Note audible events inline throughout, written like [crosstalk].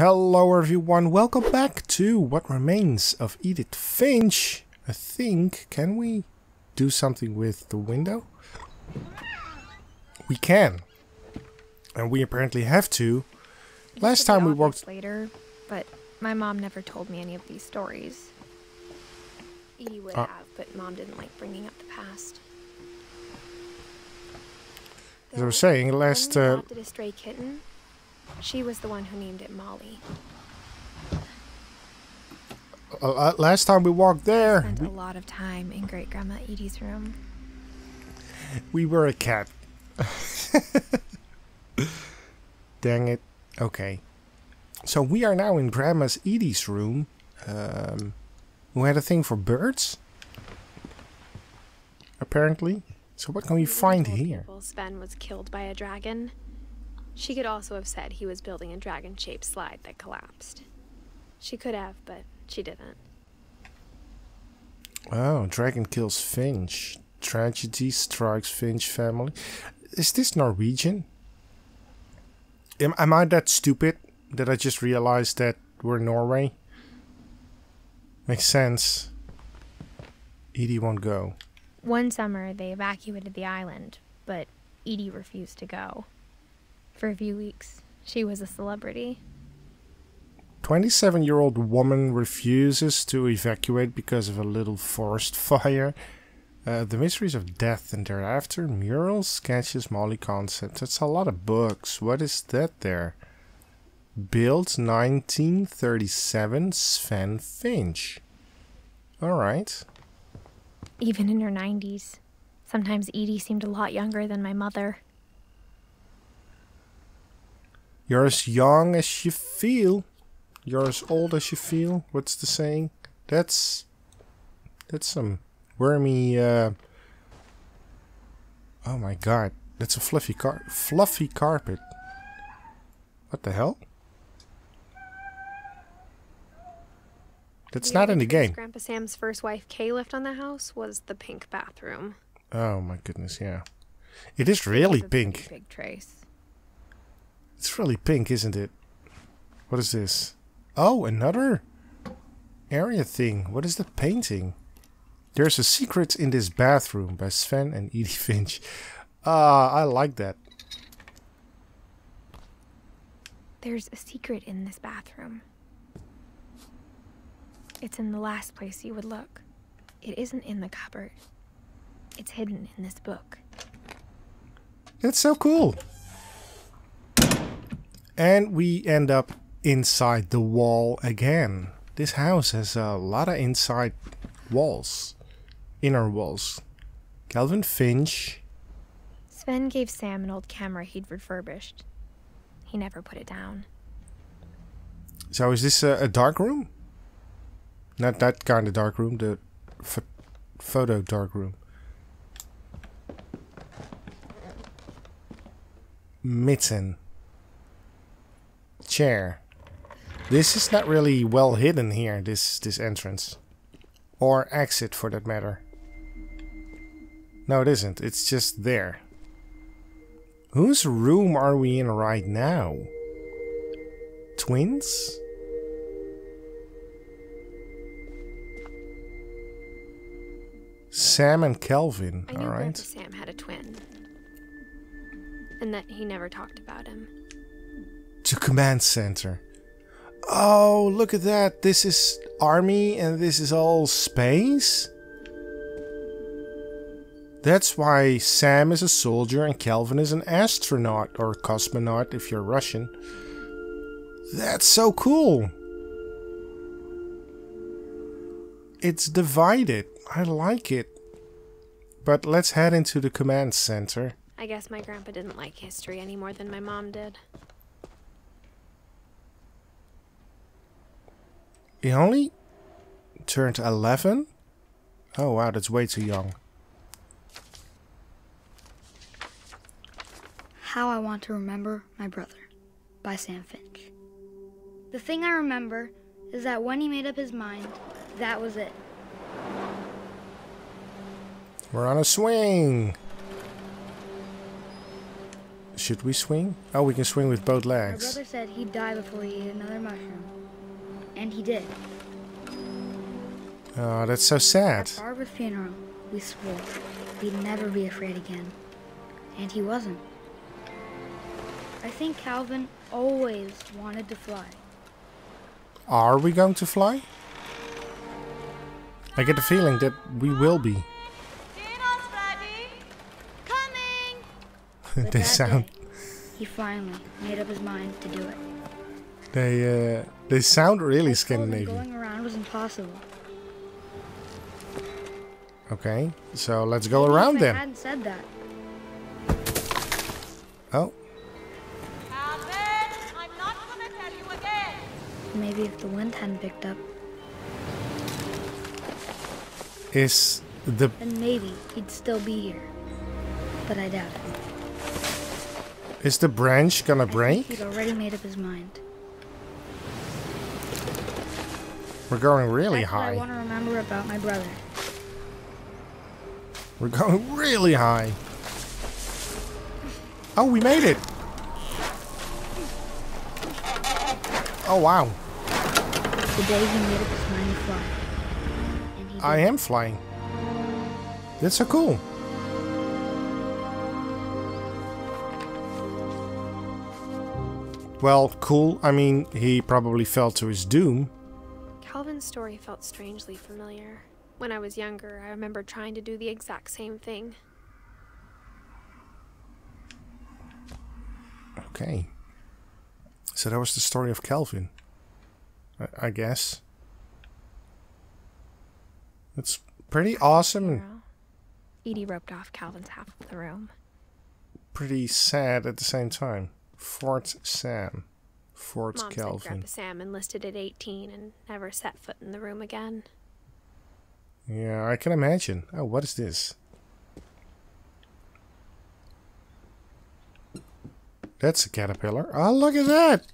Hello everyone, welcome back to What Remains of Edith Finch. I think, can we do something with the window? We can. And we apparently have to. Last time we walked... later, but my mom never told me any of these stories. Edie would Uh. have, but mom didn't like bringing up the past. As I was saying, last... Uh, adopted a stray kitten, she was the one who named it Molly. uh, last time we walked there, Spent a lot of time in Great Grandma Edie's room. we were a cat. [laughs] Dang it. Okay. So we are now in Grandma's Edie's room. Um, who had a thing for birds? Apparently. So what can we find here? Sven was killed by a dragon. She could also have said he was building a dragon-shaped slide that collapsed. She could have, but she didn't. Oh, dragon kills Finch. Tragedy strikes Finch family. Is this Norwegian? Am, am I that stupid that I just realized that we're Norway? Makes sense. Edie won't go. One summer, they evacuated the island, but Edie refused to go. For a few weeks, she was a celebrity. 27 year old woman refuses to evacuate because of a little forest [laughs] fire. Uh, the Mysteries of Death and Thereafter, murals, sketches, Molly concepts. That's a lot of books. What is that there? Built 1937, Sven Finch. Alright. Even in her 90s. Sometimes Edie seemed a lot younger than my mother. You're as young as you feel. You're as old as you feel. What's the saying? That's. That's some wormy. Uh, oh my god. That's a fluffy car. Fluffy carpet. What the hell? That's not in the game. Grandpa Sam's first wife, Kay, left on the house was the pink bathroom. Oh my goodness, yeah. It is really It was a pretty pink. Big trace. It's really pink, isn't it? What is this? Oh, another area thing. What is the painting? There's a secret in this bathroom by Sven and Edie [laughs] Finch. Ah, I like that. There's a secret in this bathroom. It's in the last place you would look. It isn't in the cupboard. It's hidden in this book. That's so cool. And we end up inside the wall again. This house has a lot of inside walls. Inner walls. Calvin Finch. Sven gave Sam an old camera he'd refurbished. He never put it down. So is this a, a dark room? Not that kind of dark room, the ph photo dark room. Mitten. Chair. This is not really well hidden here, this this entrance. Or exit for that matter. No, it isn't. It's just there. Whose room are we in right now? Twins? Sam and Kelvin, I knew Grandpa alright. Sam had a twin. And that he never talked about him. To command center. Oh, look at that. This is army and this is all space? That's why Sam is a soldier and Kelvin is an astronaut or cosmonaut if you're Russian. That's so cool. It's divided. I like it. But let's head into the command center. I guess my grandpa didn't like history any more than my mom did. He only turned 11? Oh wow, that's way too young. How I Want to Remember My Brother by Sam Finch. The thing I remember is that when he made up his mind, that was it. We're on a swing. Should we swing? Oh, we can swing with both legs. My brother said he'd die before he ate another mushroom. And he did. Oh, that's so sad. At Barbara's funeral, we swore we'd never be afraid again. And he wasn't. I think Calvin always wanted to fly. Are we going to fly? I get the feeling that we will be. Coming. [laughs] They sound day, he finally made up his mind to do it. They uh, they sound really I Scandinavian. Going around was impossible. Okay, so let's go Maybe around if I then. hadn't said that. Oh, I'm not gonna tell you again. Maybe if the wind hadn't picked up, is the then maybe he'd still be here. But I doubt it. is the branch gonna I think break? he'd already made up his mind. We're going really That's what I want to remember about my brother. We're going really high. Oh, we made it! Oh wow, The day he made his mind to fly. I am flying. That's so cool. Well, cool. I mean, he probably fell to his doom. Calvin's story felt strangely familiar. When I was younger, I remember trying to do the exact same thing. Okay. So that was the story of Calvin. I, I guess. It's pretty awesome. Edie roped off Calvin's half of the room. pretty sad at the same time. Fort Sam. Fort Mom said Grandpa Sam enlisted at 18 and never set foot in the room again. Yeah, I can imagine. Oh, what is this? That's a caterpillar. Oh, look at that!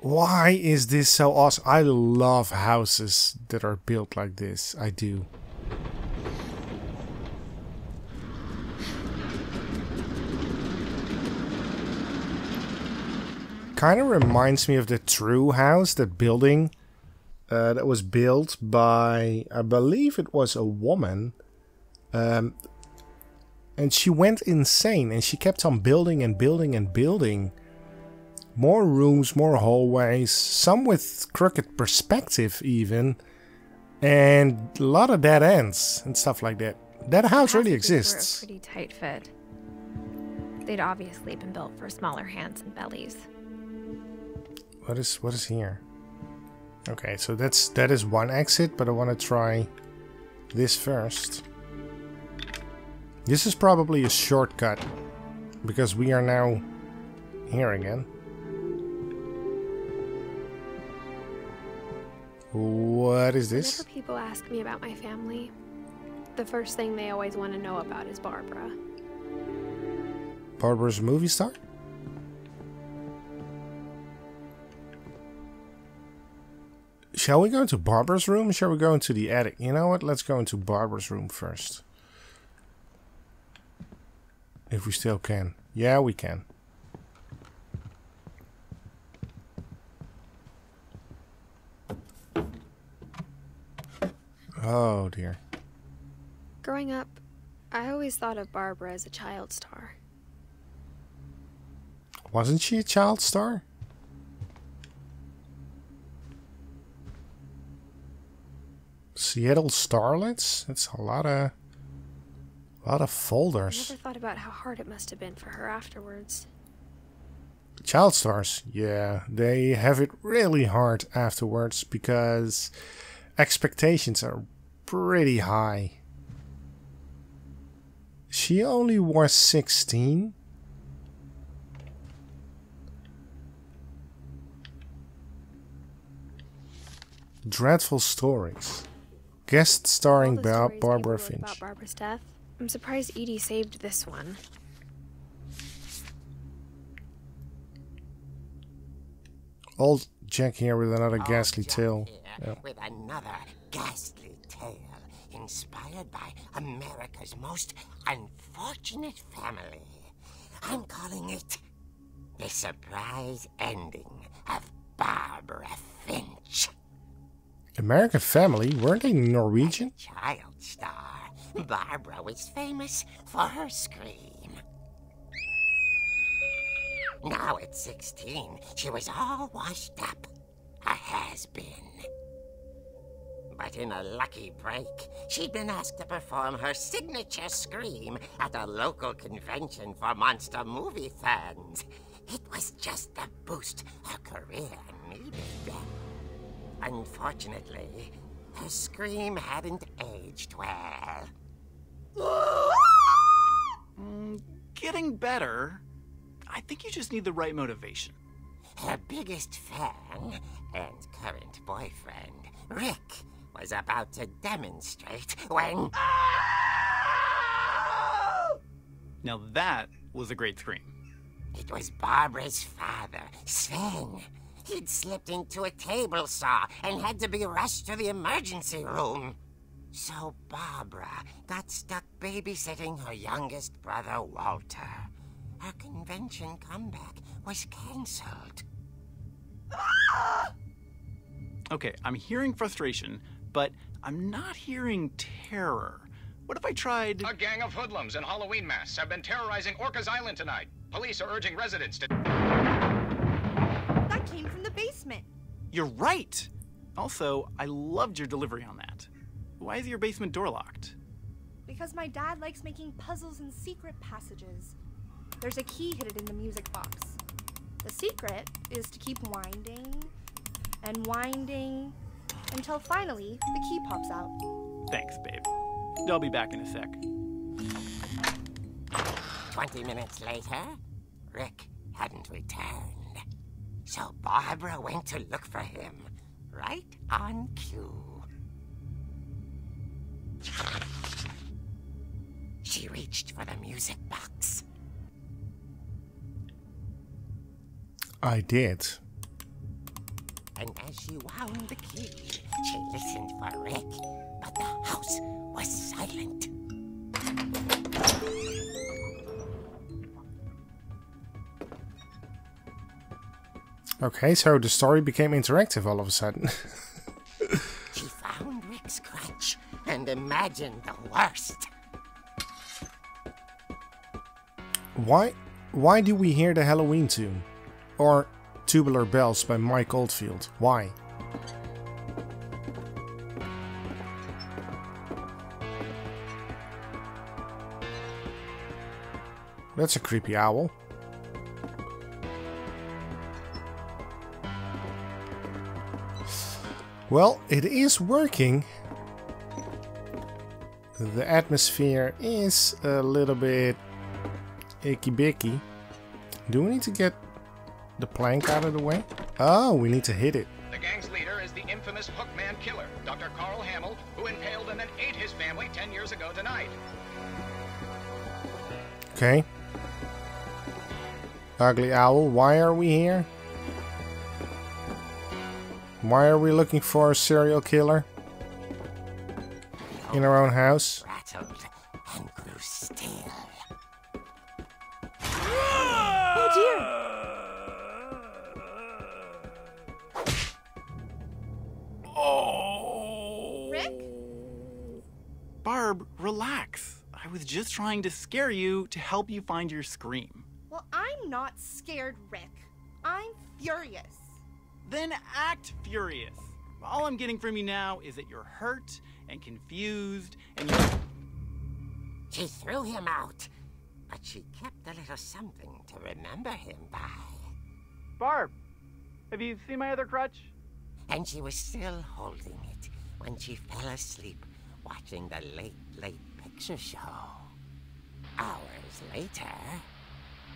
Why is this so awesome? I love houses that are built like this. I do. Kind of reminds me of the True House, that building uh, that was built by, I believe it was a woman. Um, and she went insane and she kept on building and building and building. More rooms, more hallways, some with crooked perspective, even. And a lot of dead ends and stuff like that. That house really Passages were a exists. pretty tight fit. They'd obviously been built for smaller hands and bellies. What is what is here? Okay, so that's that is one exit, but I want to try this first. This is probably a shortcut because we are now here again. What is this? Whenever people ask me about my family, the first thing they always want to know about is Barbara. Barbara's movie star? Shall we go into Barbara's room? Shall we go into the attic? You know what? Let's go into Barbara's room first. If we still can. Yeah, we can. Oh dear. Growing up, I always thought of Barbara as a child star. Wasn't she a child star? Seattle Starlets? That's a lot of a lot of I folders. never thought about how hard it must have been for her afterwards. Child stars, yeah, they have it really hard afterwards because expectations are pretty high. She only was 16. Dreadful stories. Guest starring Ba- Barbara Finch. About Barbara's death. I'm surprised Edie saved this one. Old Jack here with another Old ghastly Jack tale. here Yeah. With another ghastly tale. inspired by America's most unfortunate family. I'm calling it The Surprise Ending of Barbara Finch. American Family? Weren't they Norwegian? Child star, Barbara was famous for her scream. Now at 16, she was all washed up. A has-been. But in a lucky break, she'd been asked to perform her signature scream at a local convention for monster movie fans. It was just the boost her career needed. Unfortunately, her scream hadn't aged well. Mm, getting better. I think you just need the right motivation. Her biggest fan and current boyfriend, Rick, was about to demonstrate when. Now that was a great scream. It was Barbara's father, Sven. He'd slipped into a table saw and had to be rushed to the emergency room. So Barbara got stuck babysitting her youngest brother, Walter. Her convention comeback was cancelled. Okay, I'm hearing frustration, but I'm not hearing terror. What if I tried. A gang of hoodlums in Halloween masks have been terrorizing Orcas Island tonight. Police are urging residents to. That came from the basement. You're right! Also, I loved your delivery on that. Why is your basement door locked? Because my dad likes making puzzles and secret passages. There's a key hidden in the music box. The secret is to keep winding and winding until finally the key pops out. Thanks, babe. I'll be back in a sec. Twenty minutes later, Rick hadn't returned. So Barbara went to look for him, right on cue. She reached for the music box. I did. And as she wound the key, she listened for Rick, but the house was silent. Okay, so the story became interactive all of a sudden. [laughs] She found Rick's crutch and imagined the worst. why why do we hear the Halloween tune? Or Tubular Bells by Mike Oldfield? Why? That's a creepy owl. Well, it is working. The atmosphere is a little bit icky bicky. Do we need to get the plank out of the way? Oh, we need to hit it. The gang's leader is the infamous Hookman killer, Dr. Carl Hamill, who impaled and then ate his family 10 years ago tonight. Okay. Ugly owl, why are we here? Why are we looking for a serial killer? In our own house? Rattled and grew still. Oh dear! Oh! Rick? Barb, relax. I was just trying to scare you to help you find your scream. Well, I'm not scared, Rick. I'm furious. Then act furious. All I'm getting from you now is that you're hurt and confused and you're. She threw him out, but she kept a little something to remember him by. Barb, have you seen my other crutch? And she was still holding it when she fell asleep watching the late, late picture show. Hours later,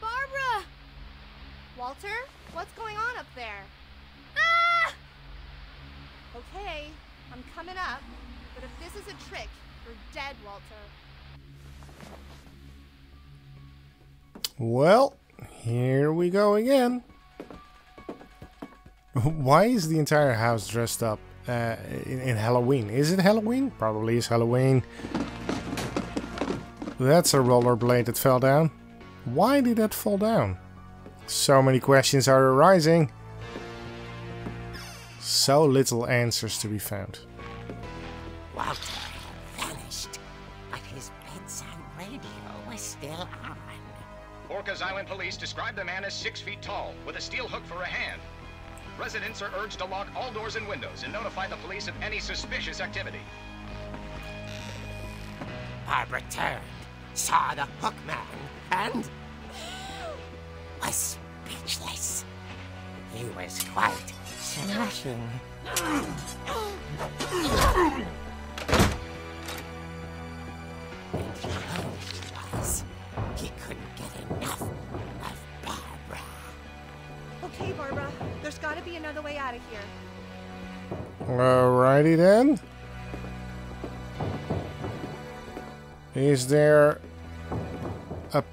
Barbara! Walter, what's going on up there? Okay, I'm coming up, but if this is a trick, you're dead, Walter. Well, here we go again. [laughs] Why is the entire house dressed up uh, in, in Halloween. Is it Halloween? Probably is Halloween. That's a rollerblade that fell down. Why did that fall down? So many questions are arising. So little answers to be found. Walter vanished, but his bedside radio was still on. Orcas Island police describe the man as six feet tall, with a steel hook for a hand. Residents are urged to lock all doors and windows and notify the police of any suspicious activity. Barbara turned, saw the hook man, and [gasps] was speechless. He was quite smashing. He couldn't get enough of Barbara. Okay, Barbara. There's gotta be another way out of here. Alrighty then. Is there a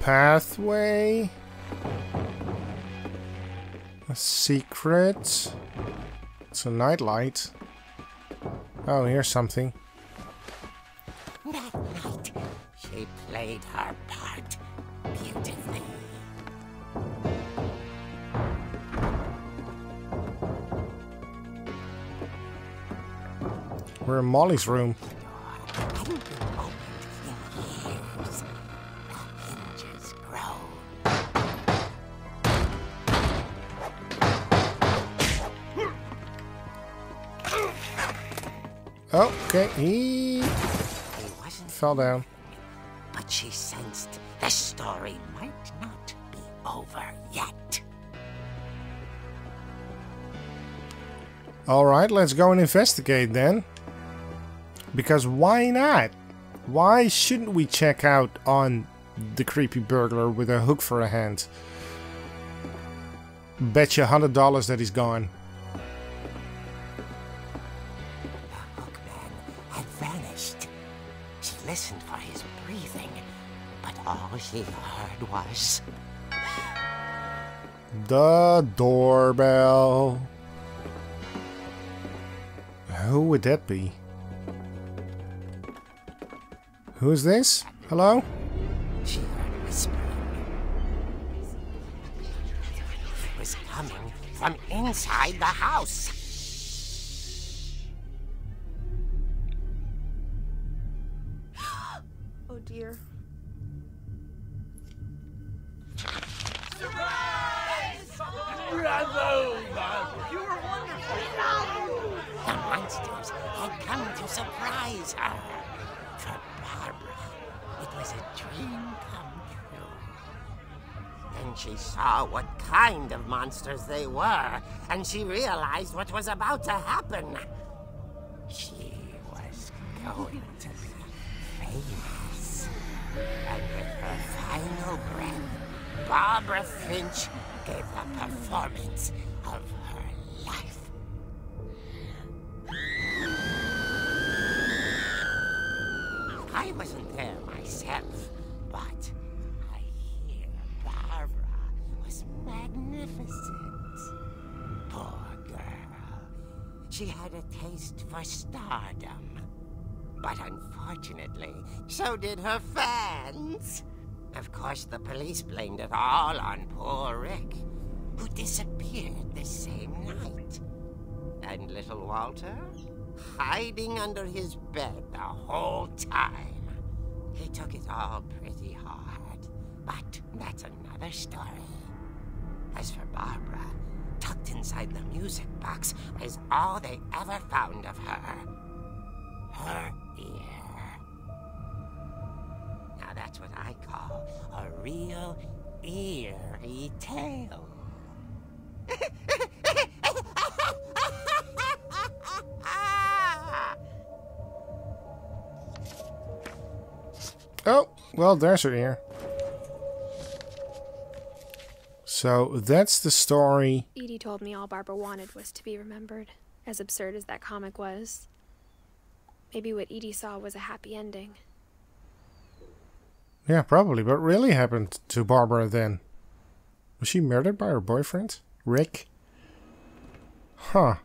pathway? Secret? It's a nightlight. Oh, here's something. That night, she played her part beautifully. We're in Molly's room. Okay. He fell down. but she sensed the story might not be over yet. Alright, let's go and investigate then. Because why not? Why shouldn't we check out on the creepy burglar with a hook for a hand? Bet you hundred dollars that he's gone. All she heard was The doorbell. Who would that be? Who's this? Hello? she heard whispering. It was coming from inside the house. [gasps] Oh dear. The monsters had come to surprise her. For Barbara, it was a dream come true. Then she saw what kind of monsters they were, and she realized what was about to happen. She was going to be famous. And with her final breath, Barbara Finch gave the performance of her life. I wasn't there myself, but I hear Barbara was magnificent. Poor girl. She had a taste for stardom. But unfortunately, so did her fans. Of course, the police blamed it all on poor Rick, who disappeared the same night. And little Walter? Hiding under his bed the whole time. He took it all pretty hard. But that's another story. As for Barbara, tucked inside the music box is all they ever found of her. Her ear. Now that's what I call a real eerie tale. Oh, well, there's her ear. So that's the story. Edie told me all Barbara wanted was to be remembered, as absurd as that comic was. Maybe what Edie saw was a happy ending. Yeah, probably. What really happened to Barbara then? Was she murdered by her boyfriend? Rick? Huh.